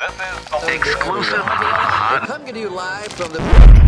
Exclusive. Coming to you live from the